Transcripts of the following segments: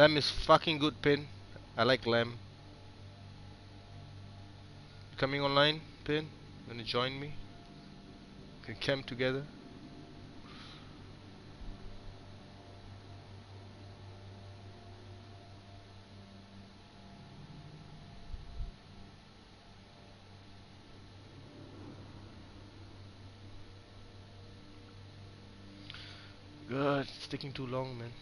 Lamb is fucking good pin. I like Lamb. Coming online, pin. Gonna join me. Can camp together. God, it's taking too long, man.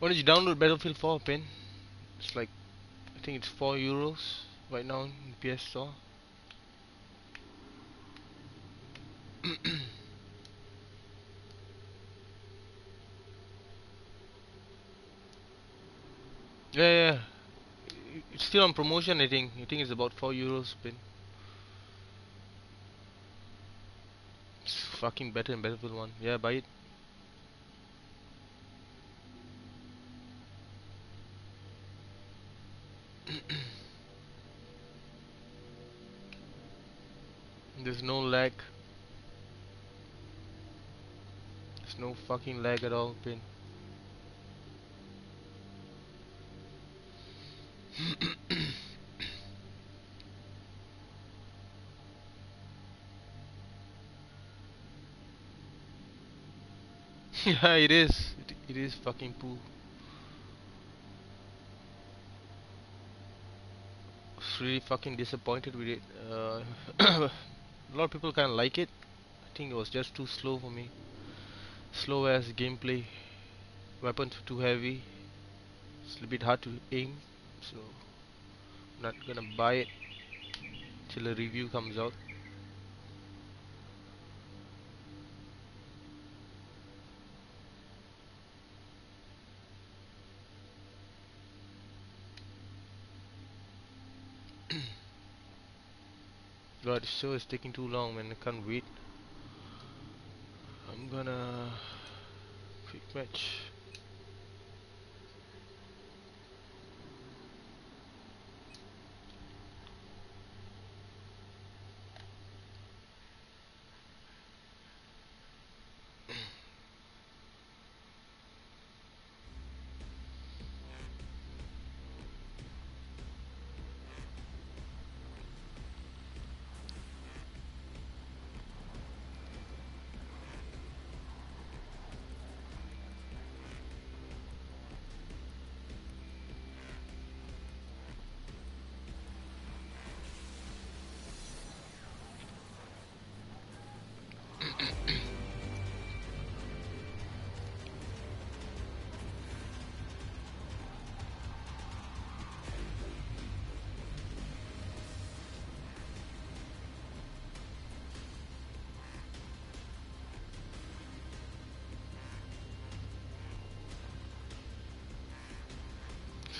Why did you download Battlefield 4, Pin? It's like, I think it's 4 euros right now in PS Store. yeah, yeah. It's still on promotion, I think. I think it's about 4 euros, Pin. It's fucking better than Battlefield 1. Yeah, buy it. Fucking lag at all, Pin. yeah, it is. It, it is fucking poo. Really fucking disappointed with it. Uh, a lot of people kind of like it. I think it was just too slow for me. Slow as gameplay. Weapons too heavy. It's a bit hard to aim. So, I'm not gonna buy it till a review comes out. God, this show is taking too long, man. I can't wait. I'm gonna quick match.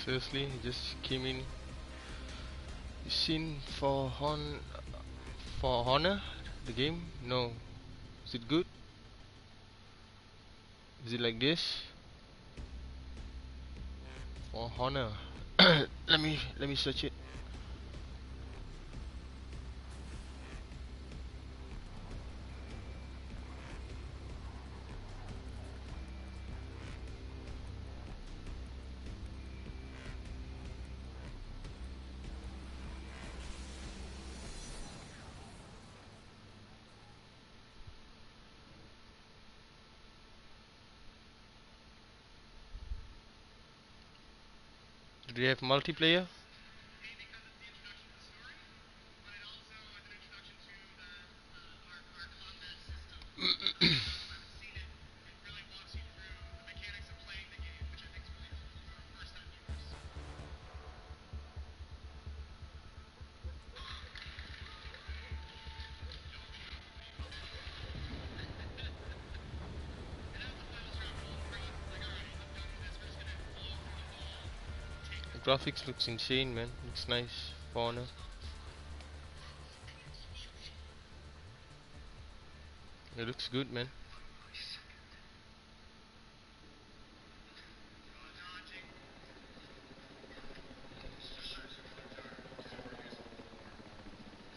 Seriously, just came in. Seen for Hon for Honor the game? No. Is it good? Is it like this? For Honor. let me let me search it. Do you have multiplayer? graphics looks insane man. Looks nice fauna. It looks good man.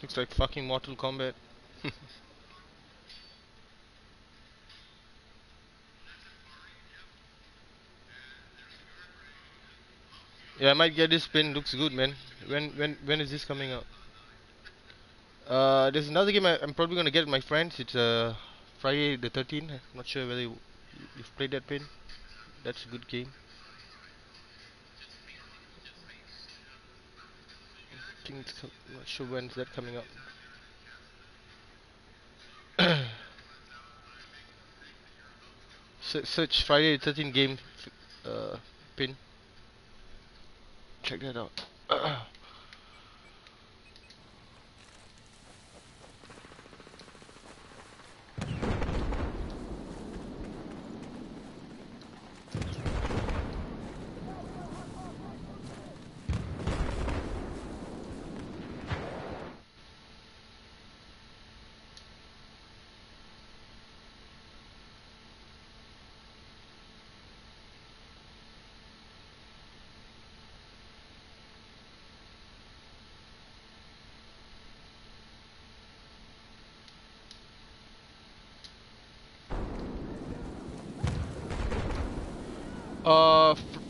Looks like fucking Mortal Kombat. yeah, I might get this pin. Looks good, man. When when when is this coming out? Uh, there's another game I, I'm probably gonna get with my friends. It's uh Friday the 13th. I'm not sure whether you, you've played that pin. That's a good game. I think it's not sure when's that coming out. Search Friday the 13th game uh, pin. Check that out.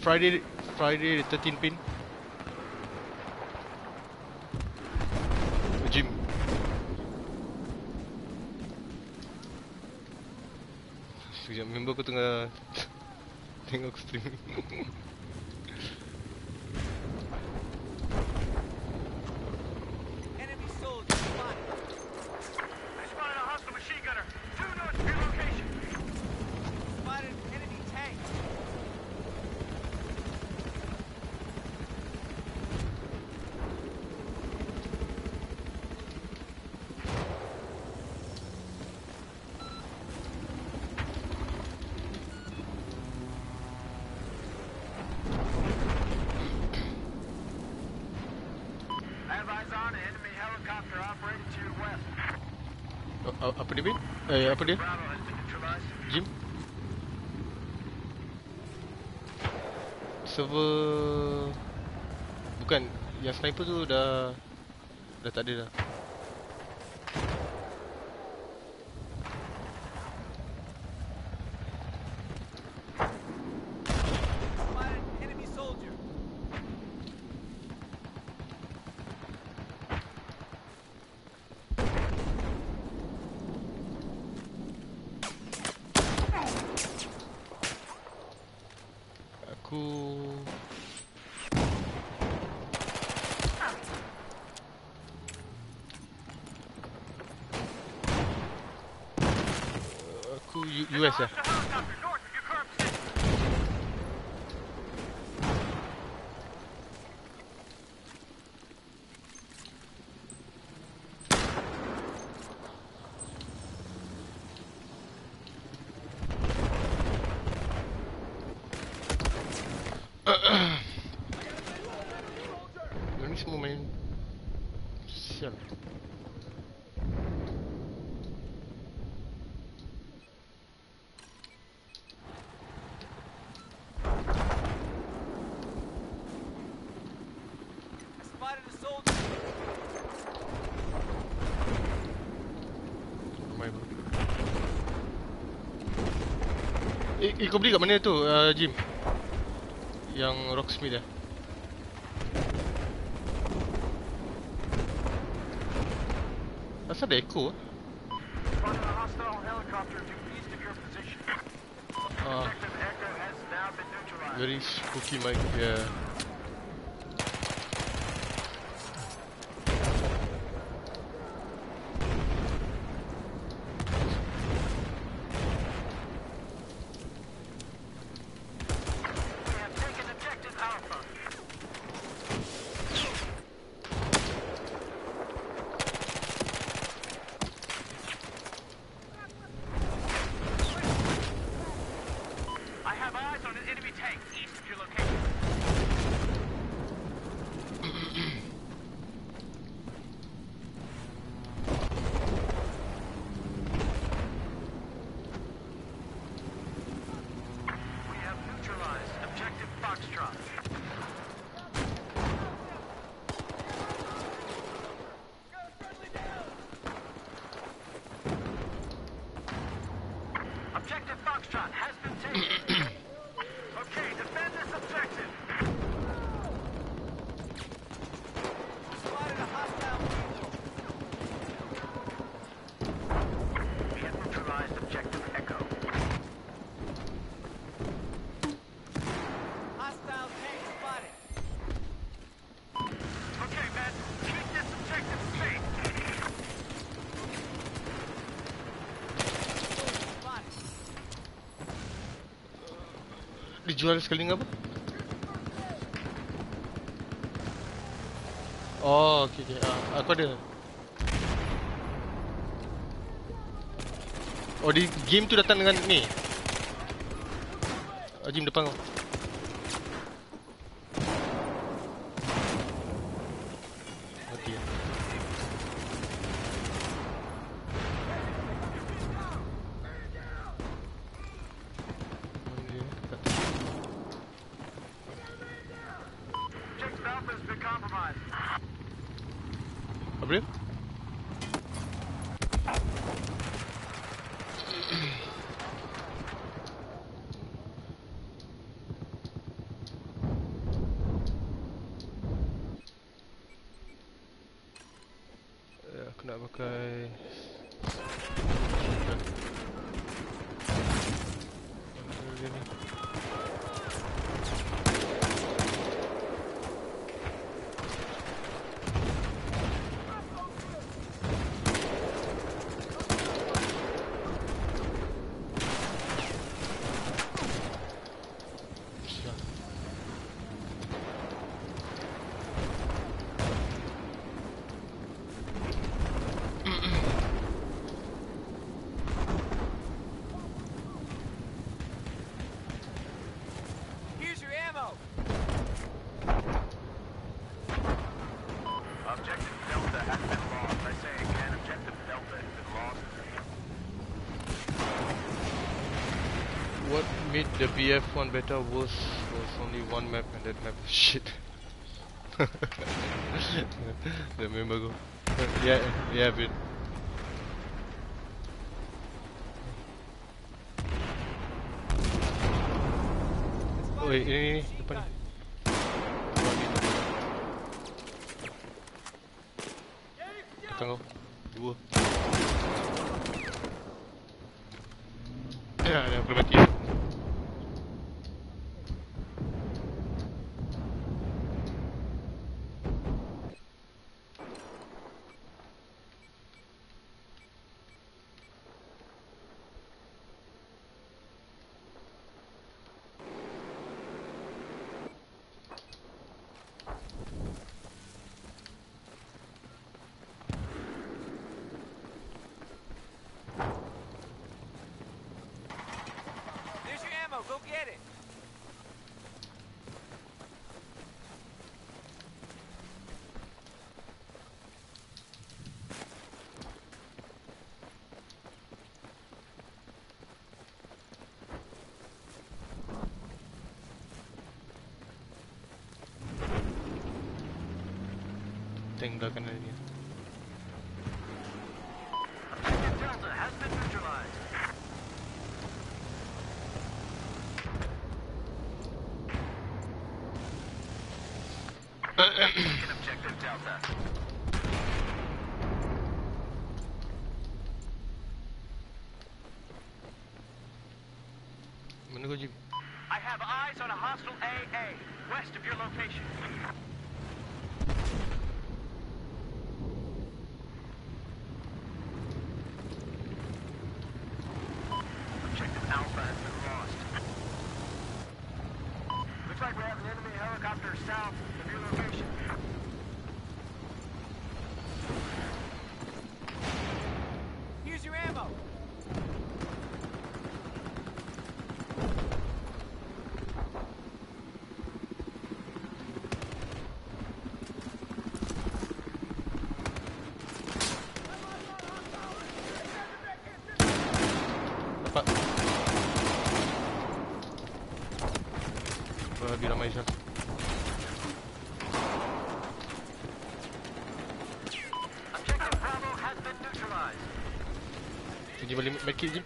Friday, Friday the 13th pin. Gym. Sekejap, member aku tengah tengok stream. apa dia bin? Eh, apa dia? Gym? Server Bukan Yang sniper tu dah Dah tak ada dah US Eh, kau beli kat mana tu, uh, Jim? Yang Rocksmith eh? Kenapa ada echo? Eh? Ah. Very spooky mic, yeah. jual sekali apa? Oh, okey okey. Uh, ah, aku ada. Oh, di game tu datang dengan ni. Ah, Ajim depan kau. made the BF one better was was only one map and that map was shit. Remember go. yeah, yeah, bit. Wait, ini, ini, eh, eh, eh, depan ni. Belakang kau. Dua. Ya, dah. tinggalkan dia. Meki'cim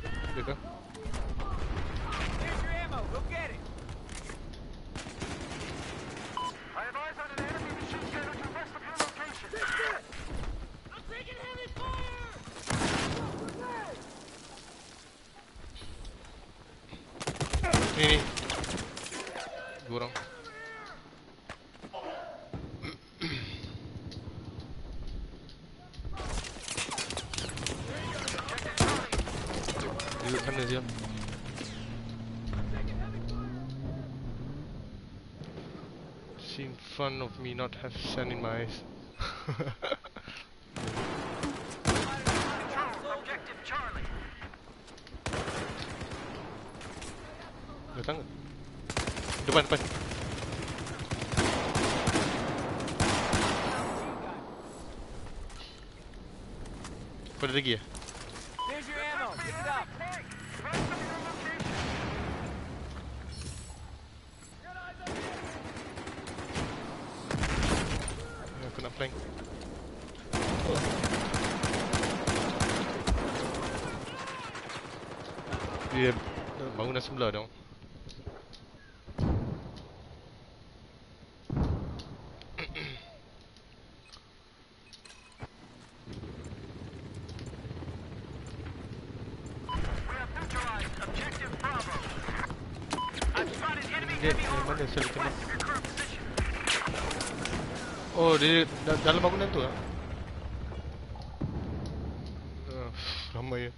In front of me not have sand in my eyes. Datang? Depan depan. Kau lagi ya? sapling. Dia bangunan sebelah dong. Dia da- dalam bangunan tu ah. Uh, ramai. Ya,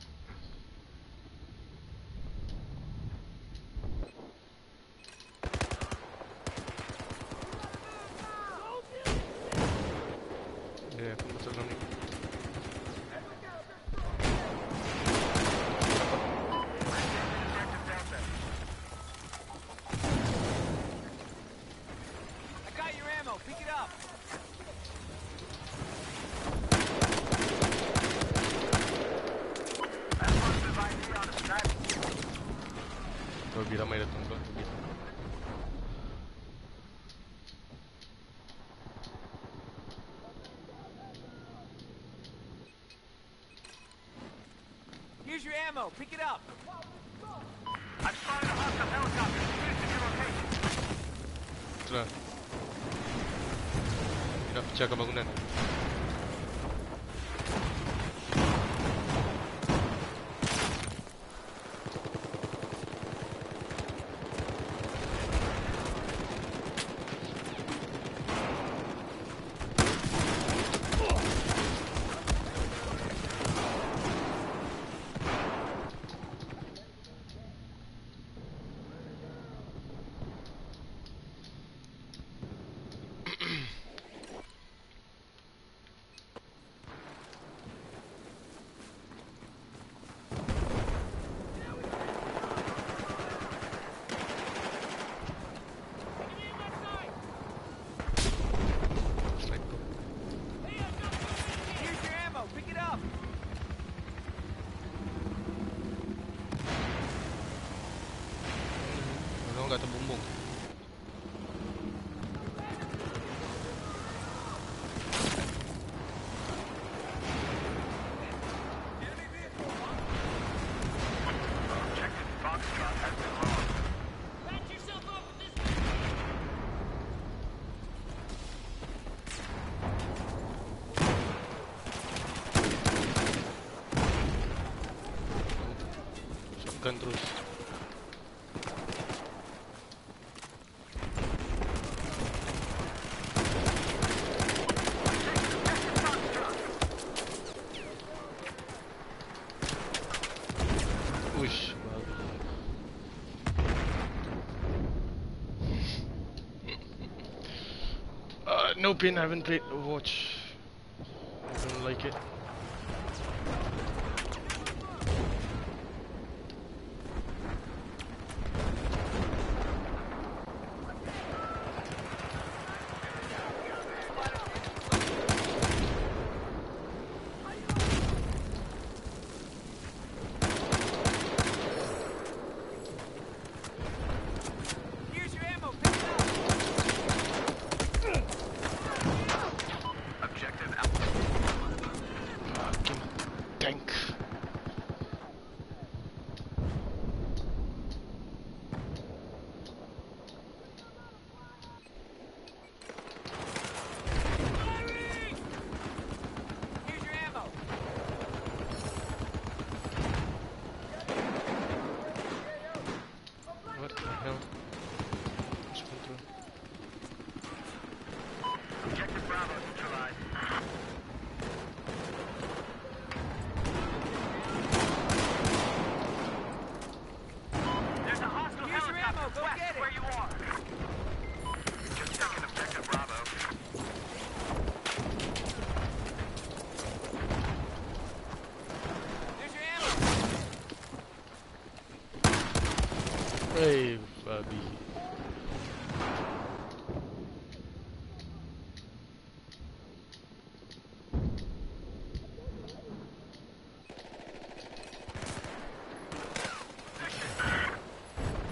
ammo. Pick it up. I'm spotted a hostile helicopter. Move to your location. Get up, check him out. Uish. Uh, no pin, I haven't played Overwatch.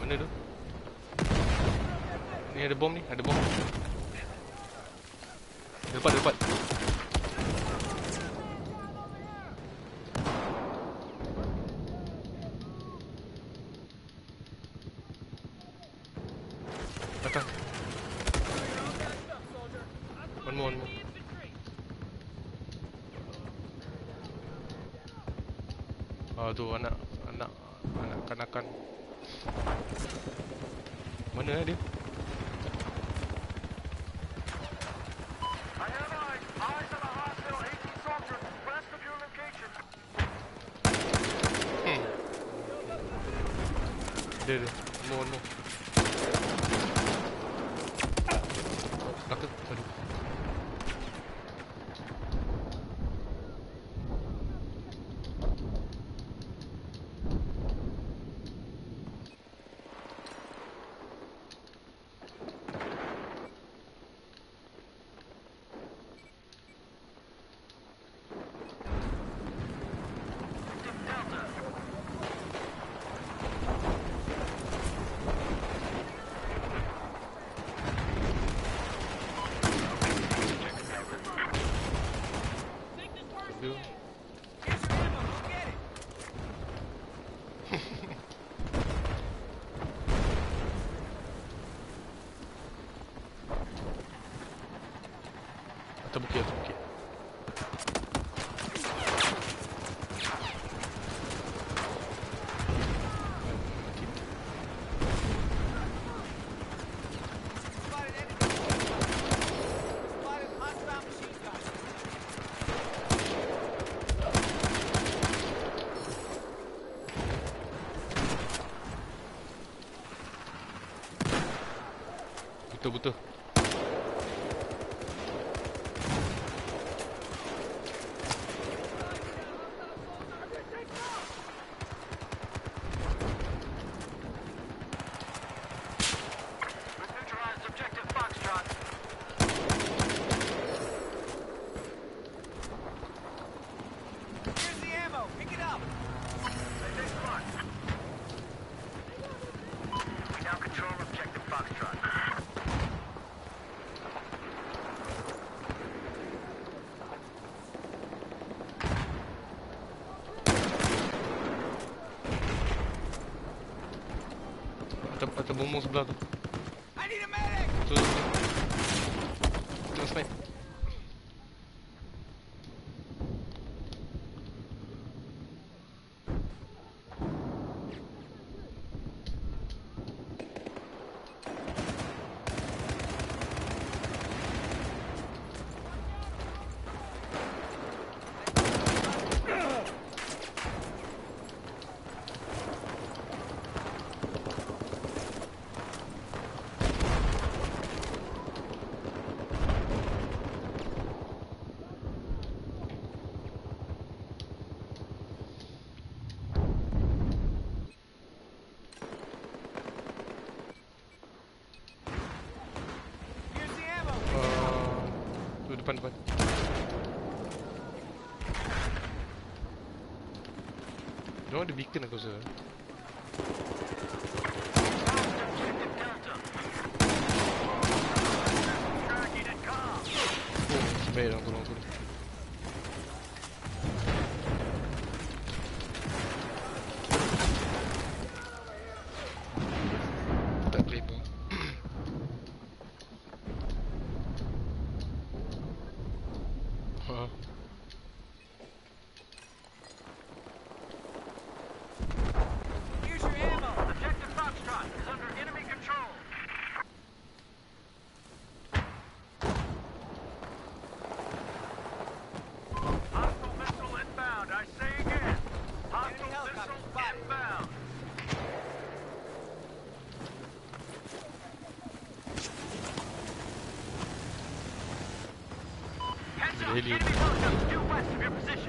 Mana tu? Ni ada bom ni, ada bom. Dapat, dapat. come kill. vamos, brother. de micro zo. Oh, ben je dan door Delium.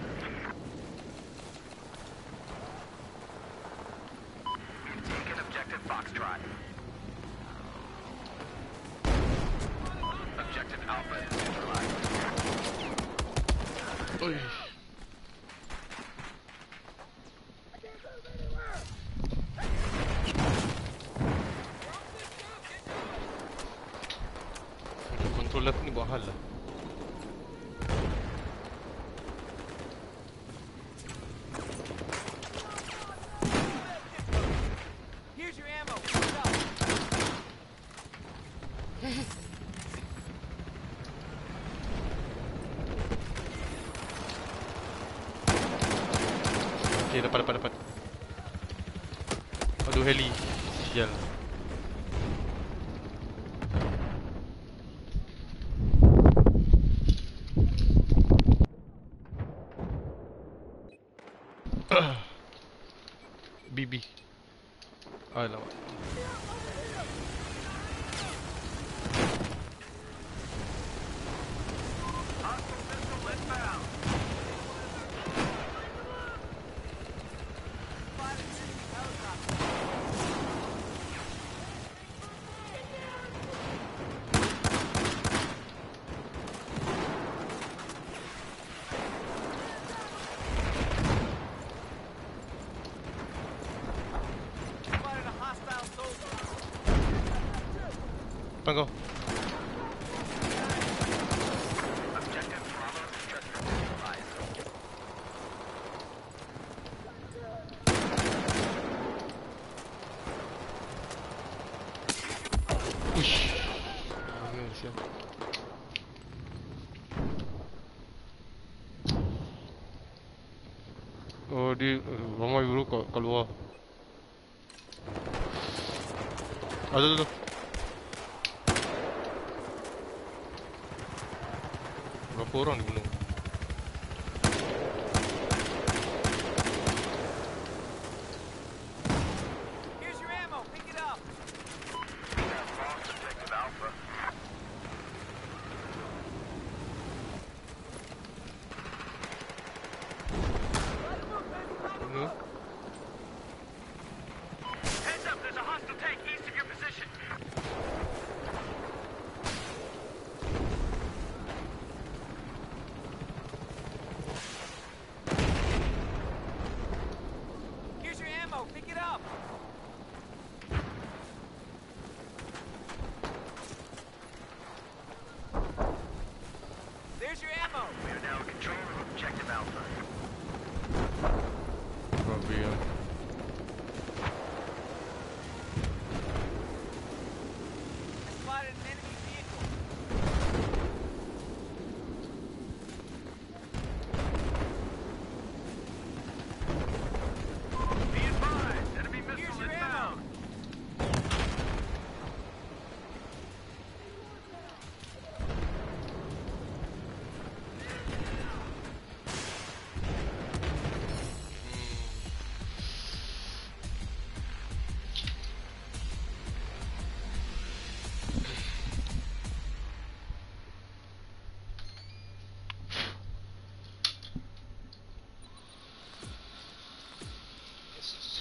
dia dapat, dapat, dapat. Aduh, heli. Sial. Ah. BB Alamak. Push. Oh uh, dia uh, ramai dulu kat, kat. Ada tu. Berapa orang dibunuh? Alpha. Uh, Reveal.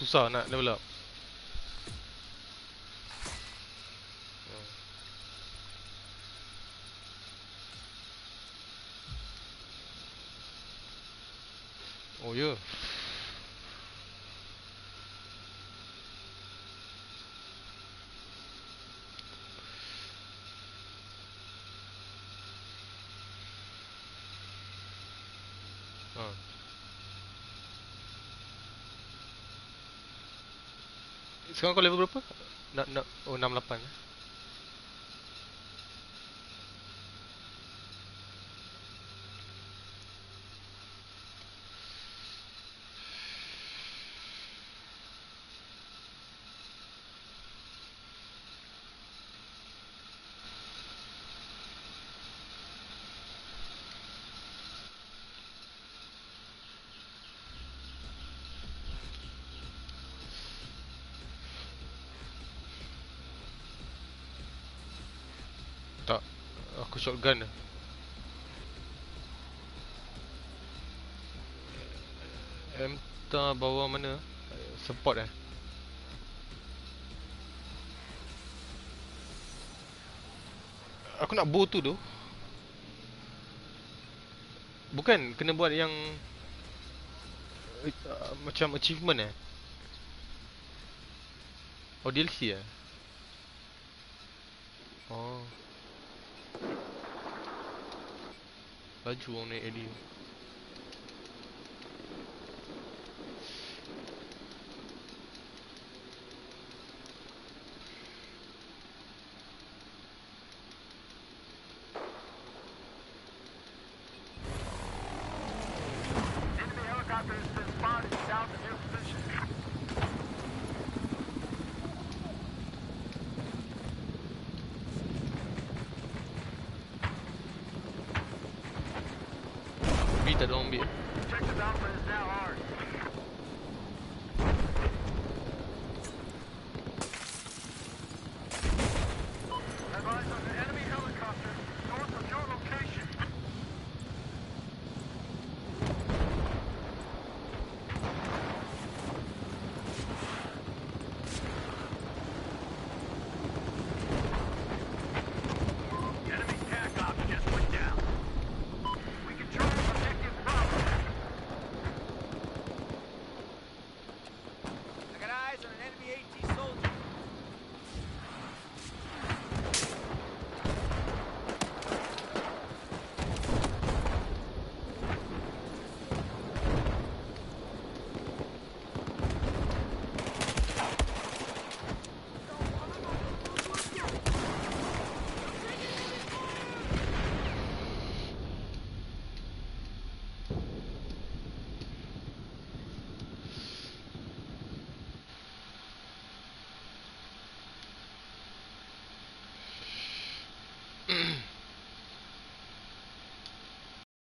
susah nak level up Oh ya yeah. Sekarang kau level berapa? Nak nak oh 68 eh. shotgun. Entah bawah mana? Support eh? Aku nak bow tu tu. Bukan kena buat yang uh, Macam achievement eh? Oh DLC eh? Oh. अज ने उन्हें AD